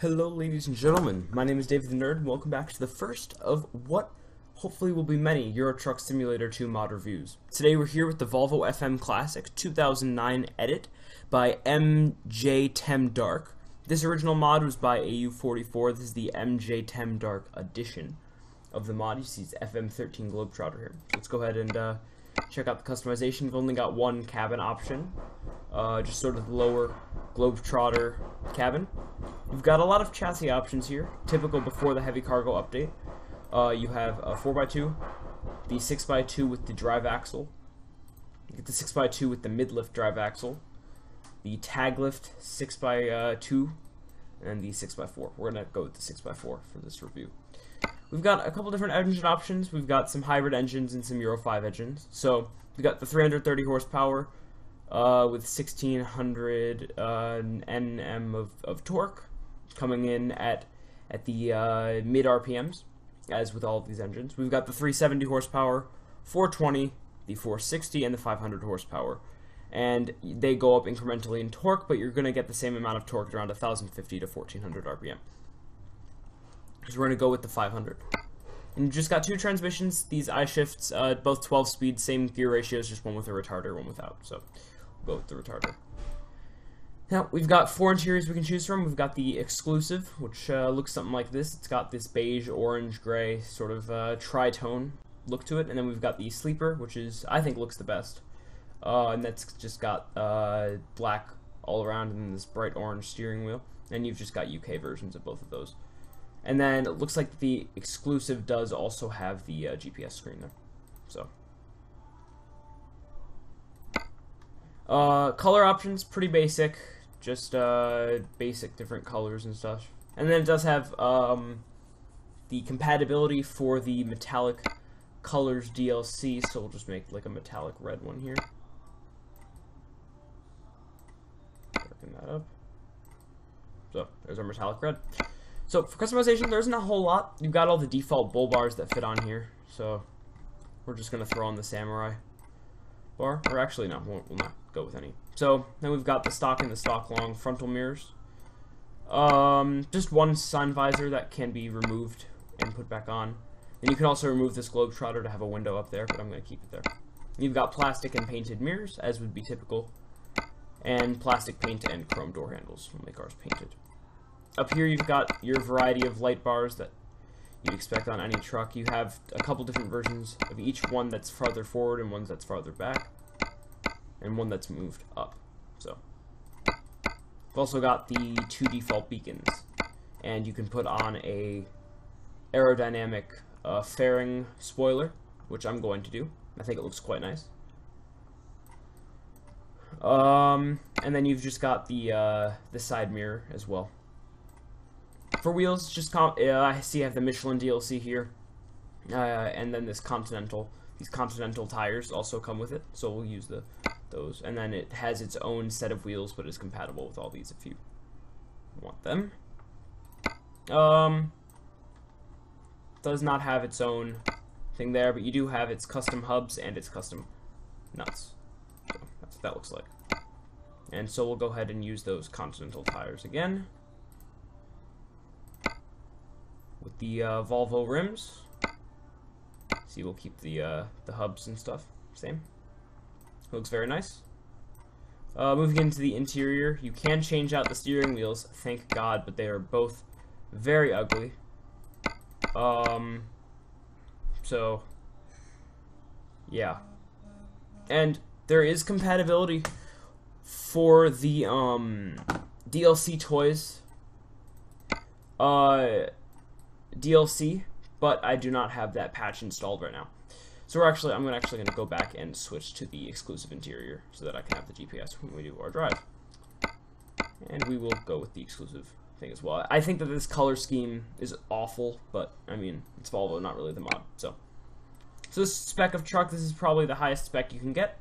Hello, ladies and gentlemen. My name is David the Nerd, and welcome back to the first of what hopefully will be many Euro Truck Simulator 2 mod reviews. Today we're here with the Volvo FM Classic 2009 edit by MJ Tem Dark. This original mod was by AU44. This is the MJ Tem Dark edition of the mod. You see it's FM13 Globetrotter here. Let's go ahead and uh, check out the customization. We've only got one cabin option, uh, just sort of the lower Globetrotter cabin. You've got a lot of chassis options here, typical before the heavy cargo update. Uh, you have a 4x2, the 6x2 with the drive axle, you get the 6x2 with the mid-lift drive axle, the tag lift 6x2, and the 6x4. We're going to go with the 6x4 for this review. We've got a couple different engine options. We've got some hybrid engines and some Euro 5 engines. So we've got the 330 horsepower uh, with 1600 uh, Nm of, of torque coming in at at the uh, mid RPMs, as with all of these engines. We've got the 370 horsepower, 420, the 460, and the 500 horsepower. And they go up incrementally in torque, but you're going to get the same amount of torque around 1050 to 1400 RPM. Because we're going to go with the 500. And you just got two transmissions. These I-shifts, uh, both 12 speed, same gear ratios, just one with a retarder, one without. So we'll go with the retarder. Now, we've got four interiors we can choose from. We've got the exclusive, which uh, looks something like this. It's got this beige, orange, gray sort of uh, tritone look to it. And then we've got the sleeper, which is, I think, looks the best. Uh, and that's just got uh, black all around and this bright orange steering wheel. And you've just got UK versions of both of those. And then it looks like the exclusive does also have the uh, GPS screen there. So. Uh, color options, pretty basic just uh, basic different colors and stuff. And then it does have um, the compatibility for the metallic colors DLC, so we'll just make like a metallic red one here. Working that up. So there's our metallic red. So for customization, there isn't a whole lot. You've got all the default bull bars that fit on here, so we're just gonna throw on the samurai bar. Or actually, no, we'll, we'll not go with any. So then we've got the stock and the stock long frontal mirrors. Um, just one sun visor that can be removed and put back on. And you can also remove this Globetrotter to have a window up there, but I'm going to keep it there. You've got plastic and painted mirrors, as would be typical, and plastic paint and chrome door handles from the cars painted. Up here you've got your variety of light bars that you'd expect on any truck. You have a couple different versions of each one that's farther forward and one that's farther back and one that's moved up. So we've also got the two default beacons, and you can put on a aerodynamic uh, fairing spoiler, which I'm going to do. I think it looks quite nice. Um, and then you've just got the uh, the side mirror as well. For wheels, just uh, I see I have the Michelin DLC here, uh, and then this Continental. These Continental tires also come with it, so we'll use the those. And then it has its own set of wheels, but is compatible with all these if you want them. Um, does not have its own thing there, but you do have its custom hubs and its custom nuts. So that's what that looks like. And so we'll go ahead and use those Continental tires again. With the uh, Volvo rims. See, we'll keep the uh, the hubs and stuff same. Looks very nice. Uh, moving into the interior, you can change out the steering wheels, thank God, but they are both very ugly. Um, so, yeah. And there is compatibility for the um, DLC toys uh, DLC, but I do not have that patch installed right now. So we're actually, I'm actually going to go back and switch to the exclusive interior so that I can have the GPS when we do our drive. And we will go with the exclusive thing as well. I think that this color scheme is awful, but I mean, it's Volvo, not really the mod. So, so this spec of truck, this is probably the highest spec you can get.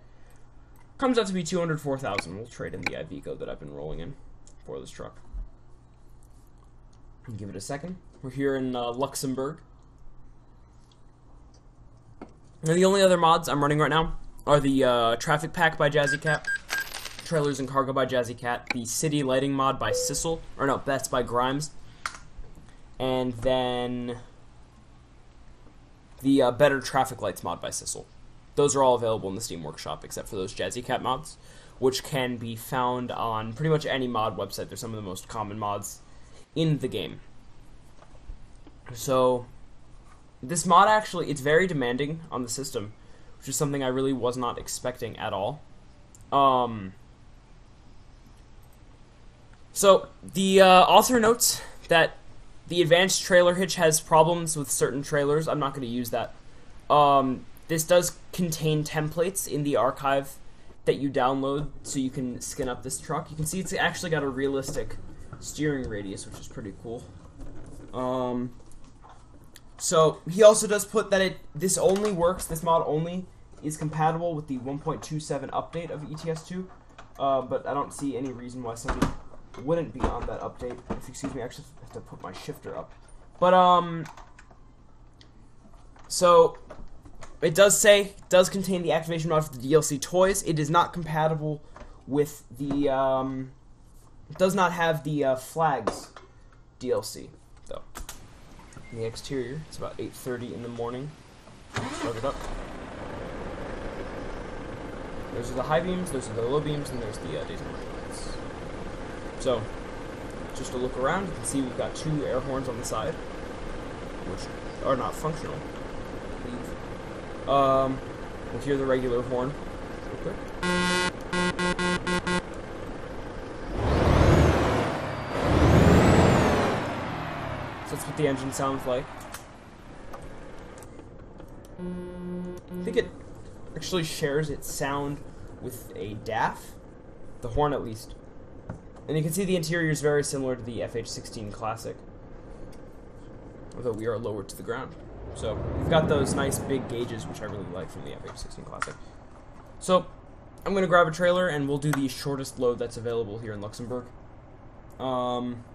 Comes out to be 204,000. We'll trade in the Iveco that I've been rolling in for this truck. Give it a second. We're here in uh, Luxembourg. Now, the only other mods I'm running right now are the uh, Traffic Pack by Jazzy Cat, Trailers and Cargo by Jazzy Cat, the City Lighting mod by Sissel, or no, that's by Grimes, and then the uh, Better Traffic Lights mod by Sissel. Those are all available in the Steam Workshop, except for those Jazzy Cat mods, which can be found on pretty much any mod website. They're some of the most common mods in the game. So, this mod actually, it's very demanding on the system, which is something I really was not expecting at all. Um, so, the uh, author notes that the advanced trailer hitch has problems with certain trailers. I'm not going to use that. Um, this does contain templates in the archive that you download so you can skin up this truck. You can see it's actually got a realistic steering radius, which is pretty cool. Um, so he also does put that it this only works, this mod only is compatible with the 1.27 update of ETS2, uh, but I don't see any reason why somebody wouldn't be on that update. If excuse me, I actually have to put my shifter up. But um, so it does say does contain the activation mod for the DLC toys. It is not compatible with the um, does not have the uh, flags DLC though. In the exterior, it's about 8:30 in the morning. Start it up. Those are the high beams, those are the low beams, and there's the uh, days and lights. So, just to look around, you can see we've got two air horns on the side, which are not functional. Um, we'll hear the regular horn what the engine sounds like. I think it actually shares its sound with a DAF, the horn at least. And you can see the interior is very similar to the FH16 Classic, although we are lower to the ground. So we've got those nice big gauges, which I really like from the FH16 Classic. So I'm going to grab a trailer and we'll do the shortest load that's available here in Luxembourg. Um,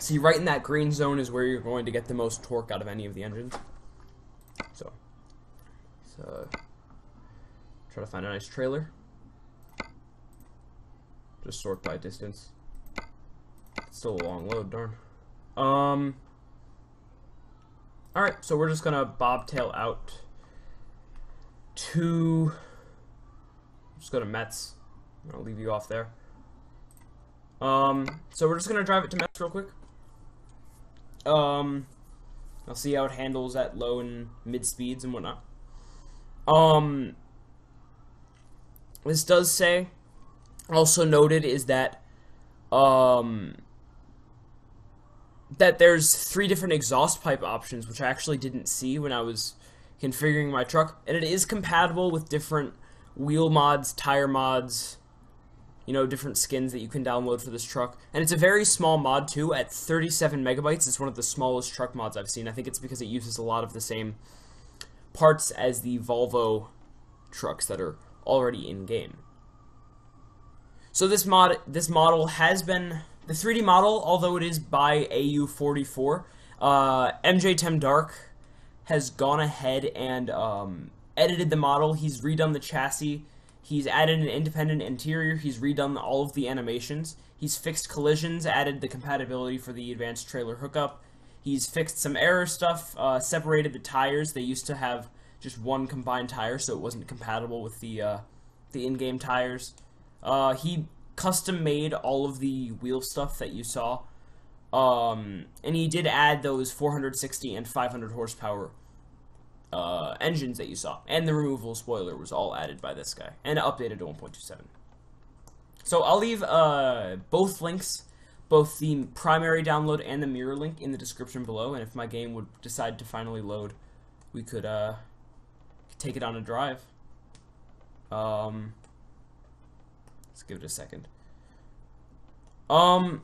see, right in that green zone is where you're going to get the most torque out of any of the engines. So, so try to find a nice trailer. Just sort by distance. Still a long load, darn. Um. All right, so we're just gonna bobtail out to. Just go to Metz. I'll leave you off there. Um, so we're just gonna drive it to Metz real quick. Um, I'll see how it handles at low and mid speeds and whatnot. Um, this does say, also noted is that, um, that there's three different exhaust pipe options, which I actually didn't see when I was configuring my truck, and it is compatible with different wheel mods, tire mods, you know, different skins that you can download for this truck. And it's a very small mod too, at 37 megabytes. It's one of the smallest truck mods I've seen. I think it's because it uses a lot of the same parts as the Volvo trucks that are already in game. So this mod, this model has been the 3D model, although it is by AU44. Uh, MJ Tem Dark has gone ahead and um, edited the model. He's redone the chassis. He's added an independent interior. He's redone all of the animations. He's fixed collisions, added the compatibility for the advanced trailer hookup. He's fixed some error stuff, uh, separated the tires. They used to have just one combined tire, so it wasn't compatible with the uh, the in-game tires. Uh, he custom made all of the wheel stuff that you saw, um, and he did add those 460 and 500 horsepower uh, engines that you saw, and the removal spoiler was all added by this guy and updated to 1.27. So I'll leave uh, both links, both the primary download and the mirror link in the description below, and if my game would decide to finally load, we could uh, take it on a drive. Um, let's give it a second. Um,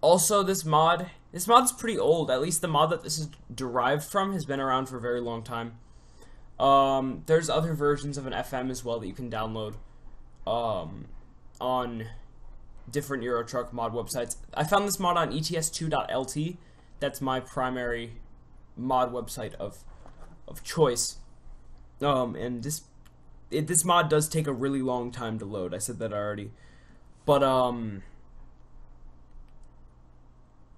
also, this mod, this mod's pretty old. At least the mod that this is derived from has been around for a very long time. Um, there's other versions of an FM as well that you can download um, on different Euro Truck mod websites. I found this mod on ets2.lt. That's my primary mod website of of choice. Um, and this it, this mod does take a really long time to load. I said that already. But um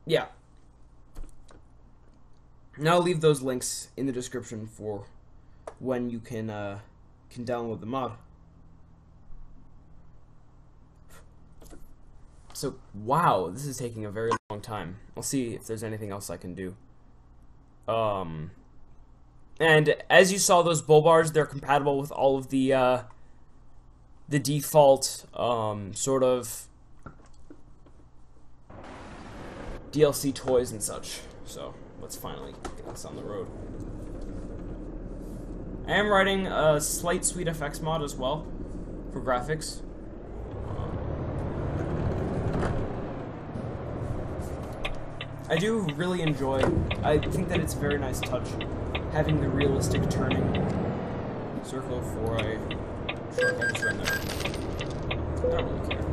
yeah. Now I'll leave those links in the description for when you can uh, can download the mod. So wow, this is taking a very long time. I'll see if there's anything else I can do. Um, and as you saw, those bull bars they're compatible with all of the uh, the default um, sort of DLC toys and such. So let's finally get this on the road. I am writing a slight Sweet SweetFX mod as well for graphics. I do really enjoy, I think that it's a very nice touch having the realistic turning circle for a. I don't really care.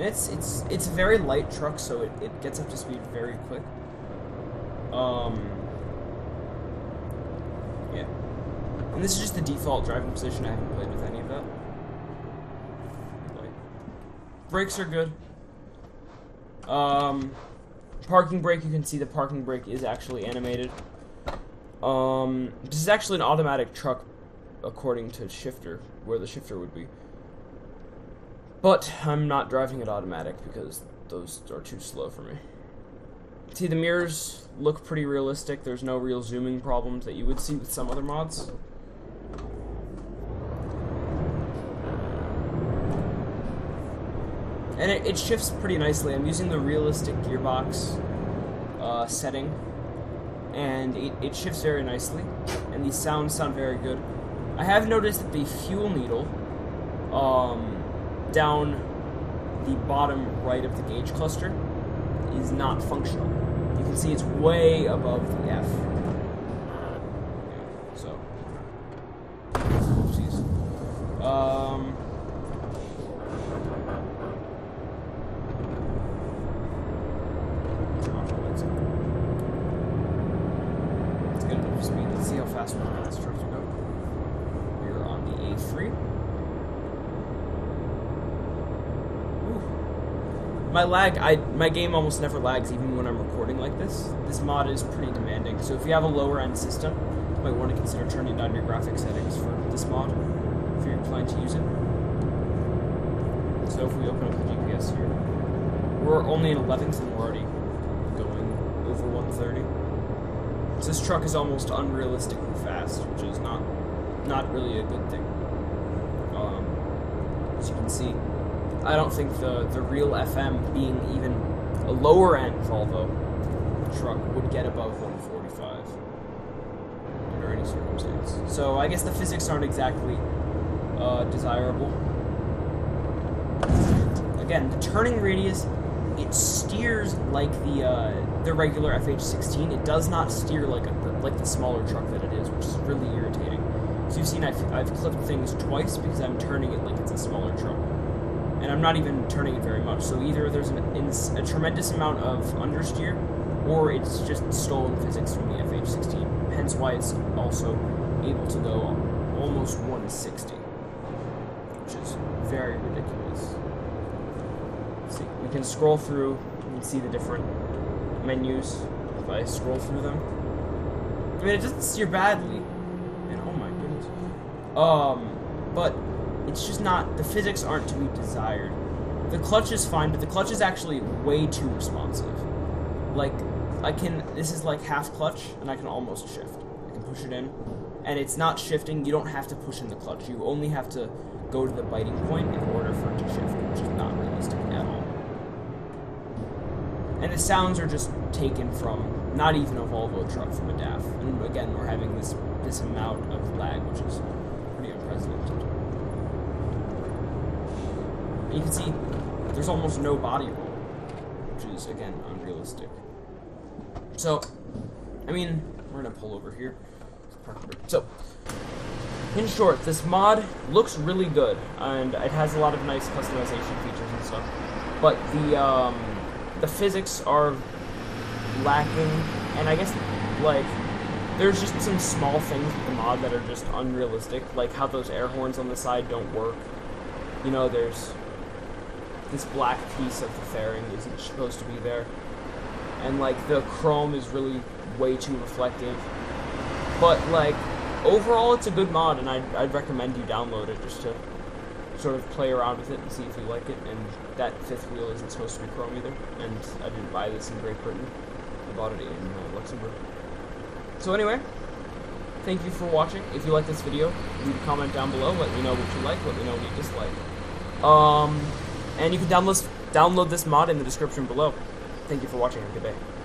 And it's it's it's a very light truck, so it, it gets up to speed very quick. Um Yeah. And this is just the default driving position, I haven't played with any of that. Like, brakes are good. Um parking brake, you can see the parking brake is actually animated. Um this is actually an automatic truck according to shifter, where the shifter would be. But I'm not driving it automatic because those are too slow for me. See, the mirrors look pretty realistic. There's no real zooming problems that you would see with some other mods. And it, it shifts pretty nicely. I'm using the realistic gearbox uh, setting, and it, it shifts very nicely, and these sounds sound very good. I have noticed that the fuel needle, um, down the bottom right of the gauge cluster is not functional. You can see it's way above the F. So, oopsies. Um, let's get it up to speed. Let's see how fast we can this truck to go. We're on the A3. My lag, I my game almost never lags even when I'm recording like this. This mod is pretty demanding, so if you have a lower end system, you might want to consider turning down your graphic settings for this mod if you're planning to use it. So if we open up the GPS here, we're only in 11th and we're already going over 130. So this truck is almost unrealistically fast, which is not not really a good thing. Um, as you can see, I don't think the, the real FM being even a lower end Volvo truck would get above 145 under any circumstance. So I guess the physics aren't exactly uh, desirable. Again, the turning radius, it steers like the uh, the regular FH16. It does not steer like a, like the smaller truck that it is, which is really irritating. So you've seen I've, I've clipped things twice because I'm turning it like it's a smaller truck and I'm not even turning it very much. So either there's an, a tremendous amount of understeer, or it's just stolen physics from the FH16. Hence why it's also able to go almost 160, which is very ridiculous. See, we can scroll through and see the different menus if I scroll through them. I mean, it doesn't steer badly, and oh my goodness. Um, but it's just not the physics aren't to be desired. The clutch is fine, but the clutch is actually way too responsive. Like I can this is like half clutch and I can almost shift. I can push it in and it's not shifting. You don't have to push in the clutch. You only have to go to the biting point in order for it to shift, which is not realistic at all. And the sounds are just taken from not even a Volvo truck from a DAF. And again, we're having this this amount of lag, which is pretty unprecedented. And you can see there's almost no body roll, which is, again, unrealistic. So, I mean, we're to pull over here. So, in short, this mod looks really good, and it has a lot of nice customization features and stuff. But the, um, the physics are lacking, and I guess, like, there's just some small things with the mod that are just unrealistic, like how those air horns on the side don't work, you know, there's this black piece of the fairing isn't supposed to be there. And like the chrome is really way too reflective. But like overall it's a good mod and I'd, I'd recommend you download it just to sort of play around with it and see if you like it. And that fifth wheel isn't supposed to be chrome either. And I didn't buy this in Great Britain. I bought it in uh, Luxembourg. So anyway, thank you for watching. If you like this video, leave a comment down below. Let me know what you like, let me know what you dislike. Um, and you can download download this mod in the description below. Thank you for watching. Have a good day.